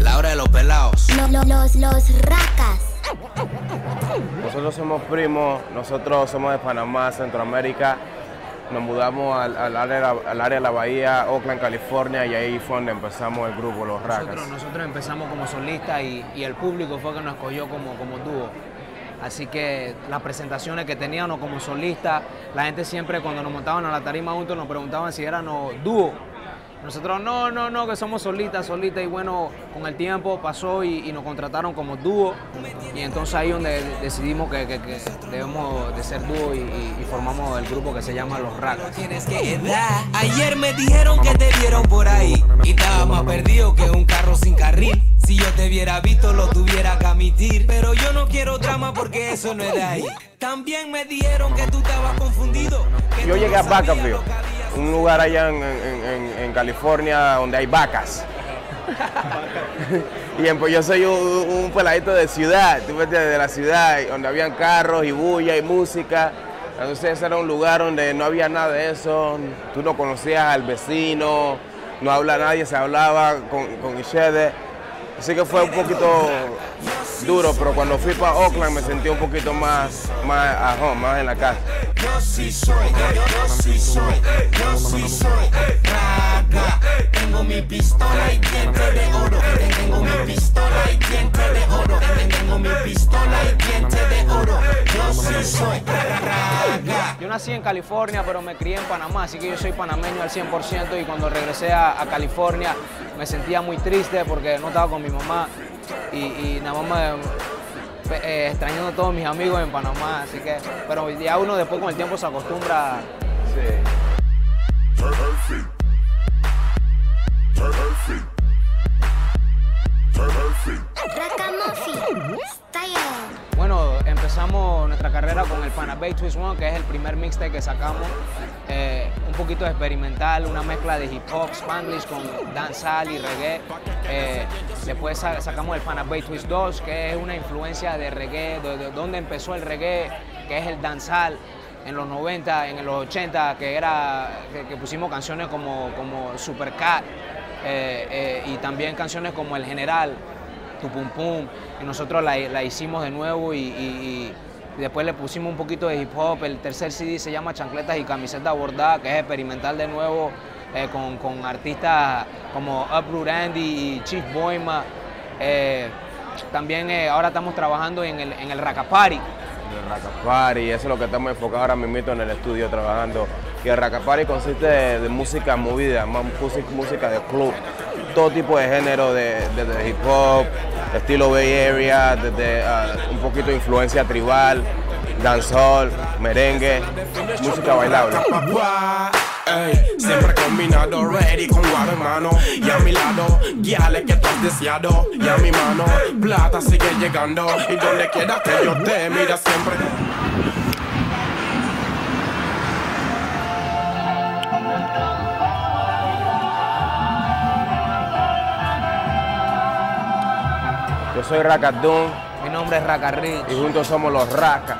La hora de los pelados. Los, los, los racas. Nosotros somos primos, nosotros somos de Panamá, Centroamérica. Nos mudamos al, al área, al área de la Bahía, Oakland, California, y ahí fue donde empezamos el grupo Los Racas. Nosotros, nosotros empezamos como solistas y, y el público fue que nos escogió como, como dúo. Así que las presentaciones que teníamos como solistas, la gente siempre cuando nos montaban a la tarima juntos nos preguntaban si éramos dúo. Nosotros no, no, no, que somos solitas, solitas y bueno, con el tiempo pasó y, y nos contrataron como dúo y entonces ahí donde decidimos que, debemos de ser dúo y, formamos el grupo que se llama Los dar. Ayer me dijeron que te vieron por ahí y estaba más perdido que un carro sin carril. Si yo te hubiera visto, lo tuviera que admitir. Pero yo no quiero drama porque eso no es de ahí. También me dijeron que tú estabas confundido. que Yo llegué no a había un lugar allá en, en- en- en California donde hay vacas. y pues yo soy un, un peladito de ciudad, tú entiendes, de la ciudad, donde habían carros y bulla y música. Entonces ese era un lugar donde no había nada de eso, tú no conocías al vecino, no habla nadie, se hablaba con, con. Así que fue un poquito duro, pero cuando fui para Oakland me sentí un poquito más, más at home, más en la casa. Tengo mi pistola y diente de oro. Tengo mi nací en California, pero me crié en Panamá, así que yo soy panameño al 100% y cuando regresé a, California me sentía muy triste porque no estaba con mi mamá y, y nada más me- eh, extrañando a todos mis amigos en Panamá, así que, pero ya uno después con el tiempo se acostumbra. Ragamuffin. El Panabay Twist One, que es el primer mixtape que sacamos, eh, un poquito experimental, una mezcla de hip hop, spanglish con dancehall y reggae. Eh, después sa- sacamos el Panabay Twist 2, que es una influencia de reggae, de, de donde empezó el reggae, que es el dancehall en los 90, en los 80, que era que, pusimos canciones como, como Supercat eh, eh, y también canciones como El General, Tu Pum Pum, y nosotros la, la hicimos de nuevo y después le pusimos un poquito de hip hop. El tercer CD se llama Chancletas y Camiseta Bordada, que es experimental de nuevo eh, con, con artistas como Uproot Andy y Chief Boima. Eh, también eh, ahora estamos trabajando en el, en el Racapari. El Racapari, eso es lo que estamos enfocados ahora mismo en el estudio trabajando. Y el Racapari consiste de, de música movida, más música, de club, todo tipo de género, de- desde hip hop, estilo Bay Area, desde ah, un poquito de influencia tribal, dancehall, merengue, música bailable. Ey, siempre combinado, ready con guaro en mano. Y a mi lado, guiales que tú has deseado. Y a mi mano, plata sigue llegando. Y donde quiera que yo te mira siempre soy Racardún. Mi nombre es Racarri. Y juntos somos los Racas.